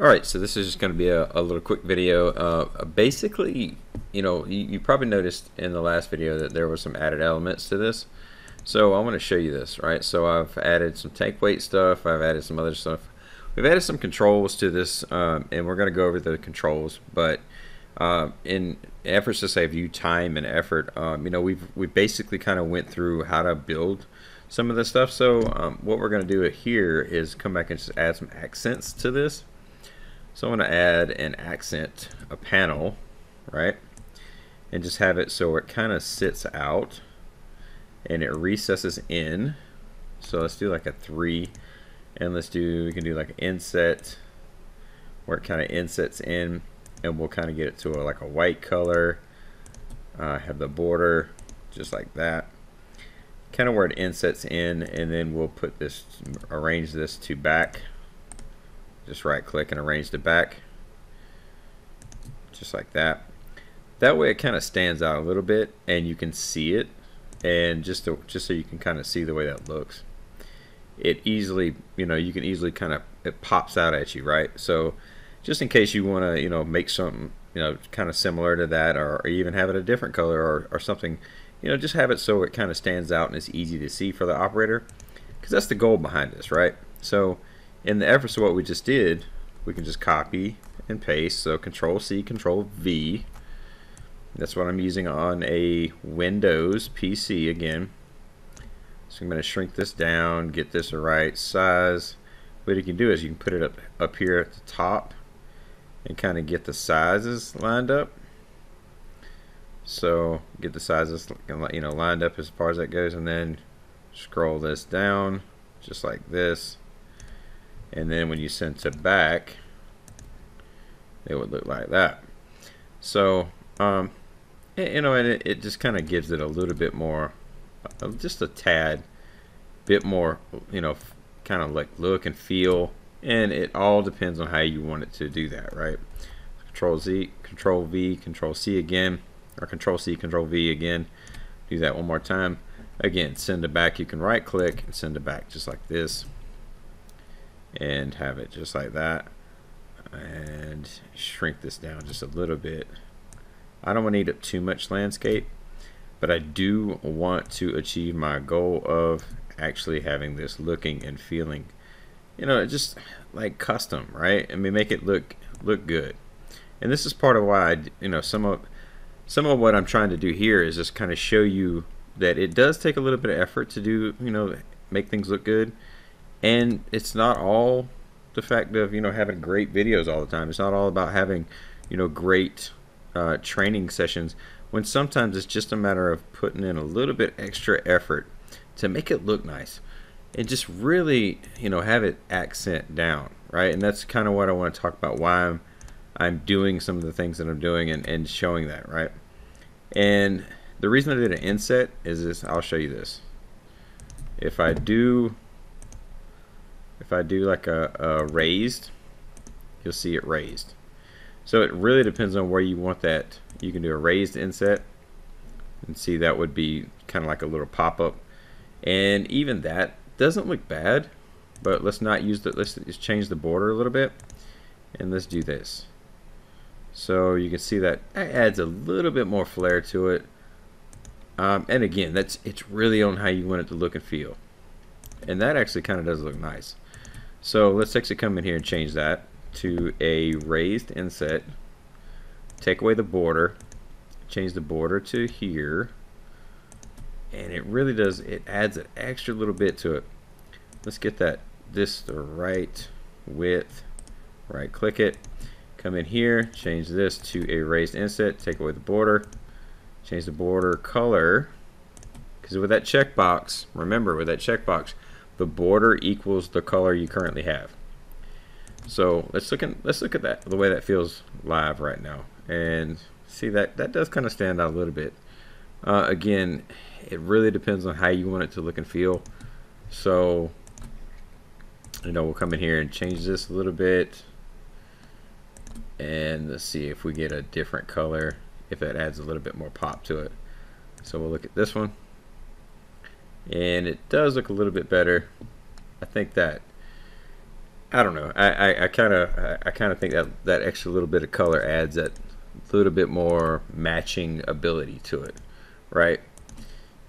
Alright, so this is just going to be a, a, little quick video. Uh, basically, you know, you, you, probably noticed in the last video that there were some added elements to this. So I want to show you this, right? So I've added some tank weight stuff, I've added some other stuff. We've added some controls to this, um, and we're going to go over the controls, but uh, in efforts to save you time and effort, um, you know, we've we basically kind of went through how to build some of this stuff. So um, what we're going to do here is come back and just add some accents to this. So I'm going to add an accent, a panel, right? And just have it so it kind of sits out and it recesses in. So let's do like a three and let's do, we can do like an inset where it kind of insets in and we'll kind of get it to a, like a white color. Uh, have the border just like that. Kind of where it insets in and then we'll put this, arrange this to back just right click and arrange the back just like that. That way it kind of stands out a little bit and you can see it. And just to, just so you can kind of see the way that looks it easily you know you can easily kind of it pops out at you right? So just in case you want to you know make something you know kind of similar to that or, or even have it a different color or, or something you know just have it so it kind of stands out and it's easy to see for the operator because that's the goal behind this right? So in the efforts of what we just did, we can just copy and paste. So Control C, Control V. That's what I'm using on a Windows PC again. So I'm going to shrink this down, get this the right size. What you can do is you can put it up, up here at the top and kind of get the sizes lined up. So get the sizes you know lined up as far as that goes and then scroll this down just like this and then when you send it back it would look like that. So um, you know and it, it just kind of gives it a little bit more just a tad bit more you know kind of like look and feel. And it all depends on how you want it to do that right? Control Z control V control C again or control C control V again. Do that one more time. Again send it back. You can right click and send it back just like this and have it just like that and shrink this down just a little bit. I don't want to eat up too much landscape but I do want to achieve my goal of actually having this looking and feeling you know just like custom right? I mean make it look look good. And this is part of why I you know some of some of what I'm trying to do here is just kind of show you that it does take a little bit of effort to do you know make things look good and it's not all the fact of you know having great videos all the time. It's not all about having you know great uh, training sessions when sometimes it's just a matter of putting in a little bit extra effort to make it look nice and just really you know have it accent down right? And that's kind of what I want to talk about why I'm I'm doing some of the things that I'm doing and, and showing that right? And the reason I did an inset is this I'll show you this. If I do if I do like a, a raised, you'll see it raised. So it really depends on where you want that. You can do a raised inset and see that would be kind of like a little pop-up. And even that doesn't look bad, but let's not use the, let's just change the border a little bit and let's do this. So you can see that adds a little bit more flair to it. Um, and again, that's it's really on how you want it to look and feel. And that actually kind of does look nice. So let's actually come in here and change that to a raised inset. Take away the border. Change the border to here. And it really does, it adds an extra little bit to it. Let's get that, this the right width. Right click it. Come in here, change this to a raised inset. Take away the border. Change the border color. Because with that checkbox, remember with that checkbox, the border equals the color you currently have. So let's look at let's look at that the way that feels live right now and see that that does kind of stand out a little bit. Uh, again, it really depends on how you want it to look and feel. So you know we'll come in here and change this a little bit and let's see if we get a different color if it adds a little bit more pop to it. So we'll look at this one and it does look a little bit better I think that I don't know. I kind of I, kind of think that that extra little bit of color adds that little bit more matching ability to it, right?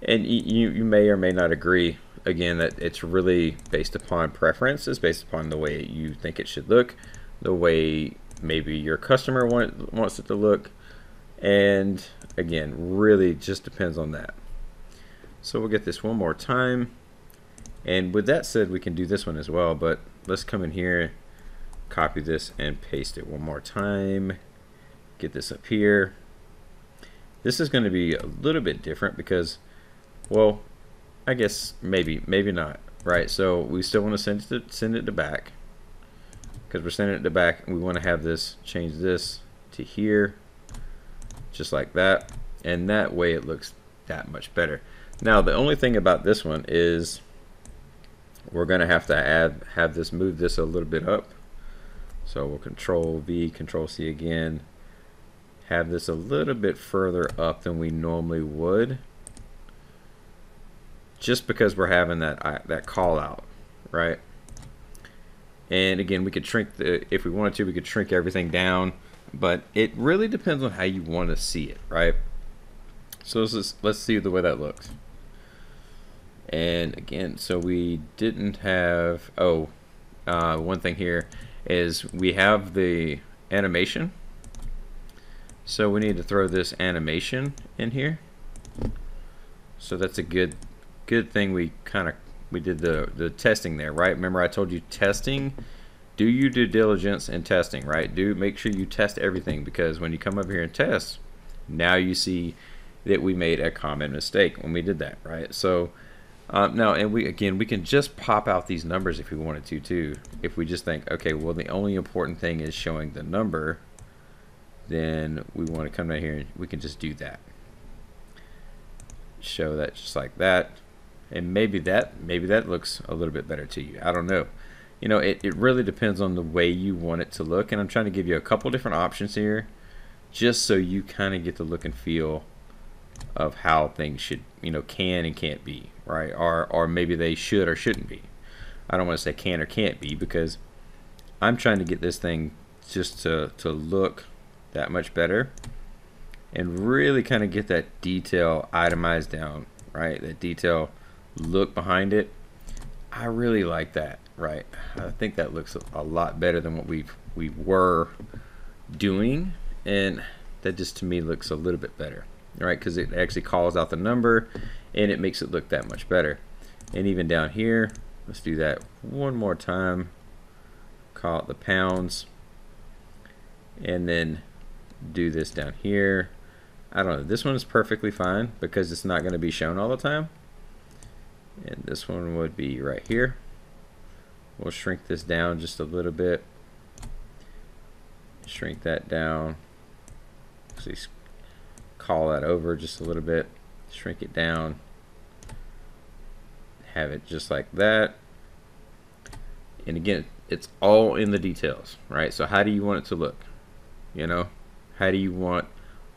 And you you may or may not agree again that it's really based upon preferences, based upon the way you think it should look, the way maybe your customer want, wants it to look, and again, really just depends on that. So we'll get this one more time. And with that said, we can do this one as well, but let's come in here, copy this and paste it one more time. Get this up here. This is going to be a little bit different because, well, I guess maybe, maybe not, right? So we still want to send it to, send it to back because we're sending it to back. We want to have this, change this to here, just like that. And that way it looks that much better. Now, the only thing about this one is we're going to have to add, have this, move this a little bit up. So we'll control V, control C again, have this a little bit further up than we normally would just because we're having that that call out, right? And again, we could shrink the if we wanted to, we could shrink everything down, but it really depends on how you want to see it, right? So let's let's see the way that looks. And again, so we didn't have oh, uh, one thing here is we have the animation. So we need to throw this animation in here. So that's a good good thing we kind of we did the the testing there, right? Remember I told you testing, do you due diligence and testing, right? Do make sure you test everything because when you come up here and test, now you see that we made a common mistake when we did that, right? So um, now, and we again, we can just pop out these numbers if we wanted to too. If we just think, okay, well, the only important thing is showing the number, then we want to come down here and we can just do that. Show that just like that and maybe that maybe that looks a little bit better to you I don't know you know it, it really depends on the way you want it to look and I'm trying to give you a couple different options here just so you kind of get the look and feel of how things should you know can and can't be right or or maybe they should or shouldn't be I don't want to say can or can't be because I'm trying to get this thing just to to look that much better and really kind of get that detail itemized down right that detail look behind it, I really like that. Right, I think that looks a lot better than what we we were doing, and that just to me looks a little bit better. Right, because it actually calls out the number, and it makes it look that much better. And even down here, let's do that one more time. Call it the pounds, and then do this down here. I don't know. This one is perfectly fine because it's not going to be shown all the time and this one would be right here we'll shrink this down just a little bit shrink that down actually call that over just a little bit shrink it down have it just like that. And again it's all in the details right? So how do you want it to look? You know how do you want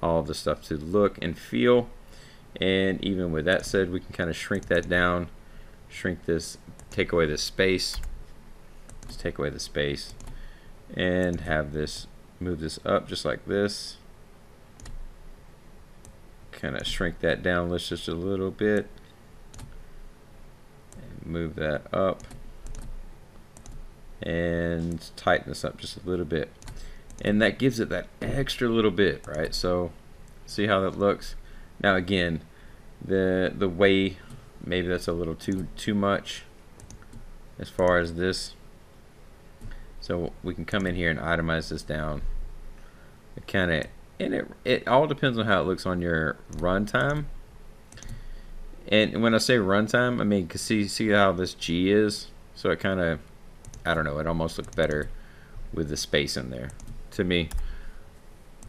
all the stuff to look and feel? And even with that said we can kind of shrink that down shrink this take away this space let's take away the space and have this move this up just like this kind of shrink that down let's just a little bit. And move that up. And tighten this up just a little bit. And that gives it that extra little bit right? So see how that looks? Now again, the the way maybe that's a little too too much as far as this. So we can come in here and itemize this down. Kind of and it it all depends on how it looks on your runtime. And when I say runtime, I mean cause see see how this G is. So it kind of I don't know. It almost looks better with the space in there to me.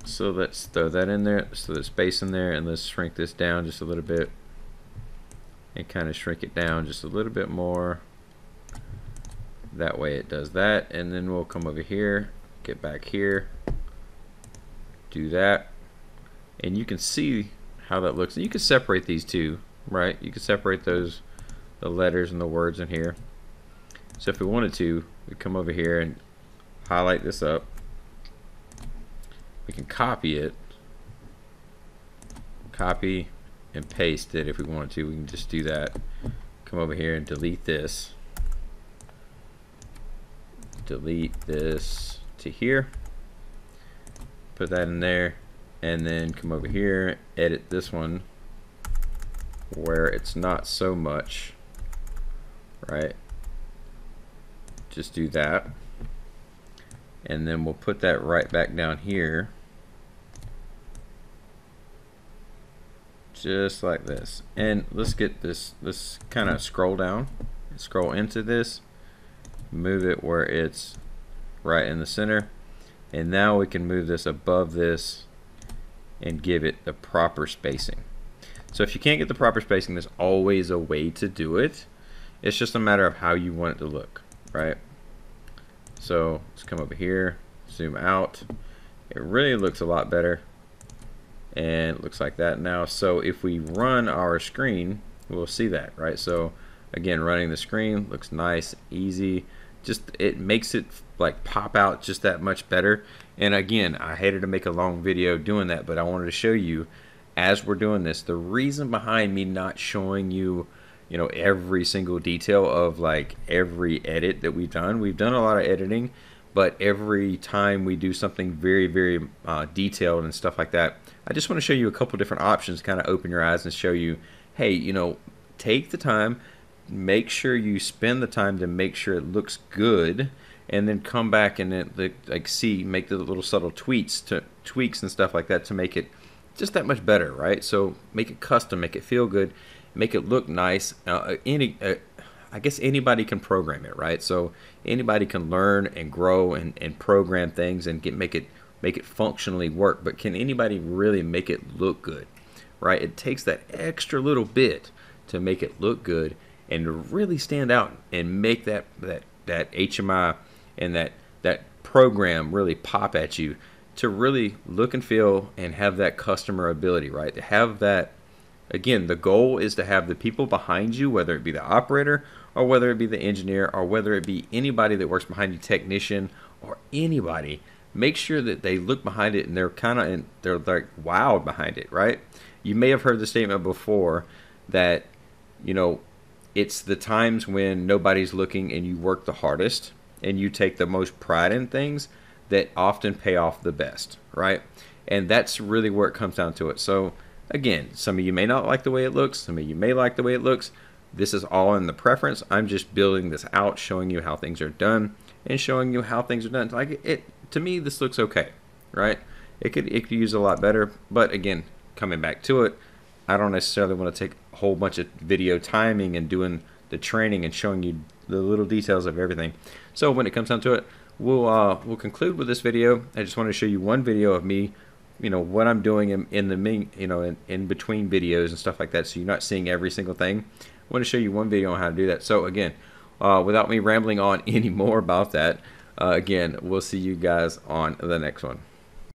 So let's throw that in there. So there's space in there, and let's shrink this down just a little bit. And kind of shrink it down just a little bit more. That way it does that. And then we'll come over here, get back here, do that. And you can see how that looks. And you can separate these two, right? You can separate those, the letters and the words in here. So if we wanted to, we come over here and highlight this up. We can copy it, copy and paste it if we want to. We can just do that. Come over here and delete this. Delete this to here. Put that in there and then come over here, edit this one where it's not so much, right? Just do that. And then we'll put that right back down here. Just like this. And let's get this, let's kind of scroll down, scroll into this, move it where it's right in the center. And now we can move this above this and give it the proper spacing. So if you can't get the proper spacing, there's always a way to do it. It's just a matter of how you want it to look, right? So let's come over here, zoom out. It really looks a lot better. And looks like that now. So if we run our screen, we'll see that, right? So again, running the screen looks nice, easy. Just it makes it like pop out just that much better. And again, I hated to make a long video doing that, but I wanted to show you as we're doing this, the reason behind me not showing you, you know, every single detail of like every edit that we've done, we've done a lot of editing, but every time we do something very, very uh, detailed and stuff like that, I just want to show you a couple different options, kind of open your eyes and show you, hey, you know, take the time, make sure you spend the time to make sure it looks good, and then come back and then like see, make the little subtle tweaks to tweaks and stuff like that to make it just that much better, right? So make it custom, make it feel good, make it look nice. Uh, any, uh, I guess anybody can program it, right? So anybody can learn and grow and, and program things and get make it make it functionally work. But can anybody really make it look good, right? It takes that extra little bit to make it look good and really stand out and make that that that HMI and that that program really pop at you to really look and feel and have that customer ability, right? To have that, again, the goal is to have the people behind you, whether it be the operator or whether it be the engineer or whether it be anybody that works behind you, technician or anybody, make sure that they look behind it and they're kind of, and they're like wowed behind it, right? You may have heard the statement before that, you know, it's the times when nobody's looking and you work the hardest and you take the most pride in things that often pay off the best, right? And that's really where it comes down to it. So, again, some of you may not like the way it looks, some of you may like the way it looks. This is all in the preference. I'm just building this out, showing you how things are done, and showing you how things are done. Like it, to me, this looks okay, right? It could it could use a lot better, but again, coming back to it, I don't necessarily want to take a whole bunch of video timing and doing the training and showing you the little details of everything. So when it comes down to it, we'll uh, we'll conclude with this video. I just want to show you one video of me, you know, what I'm doing in, in the you know, in, in between videos and stuff like that. So you're not seeing every single thing. I want to show you one video on how to do that. So again, uh, without me rambling on any more about that, uh, again, we'll see you guys on the next one.